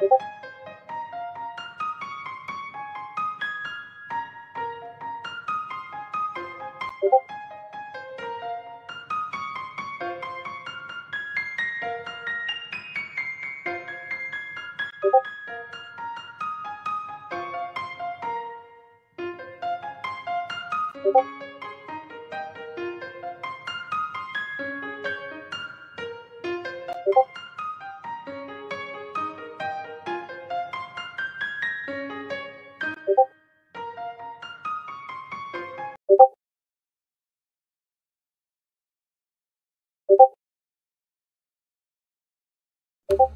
you you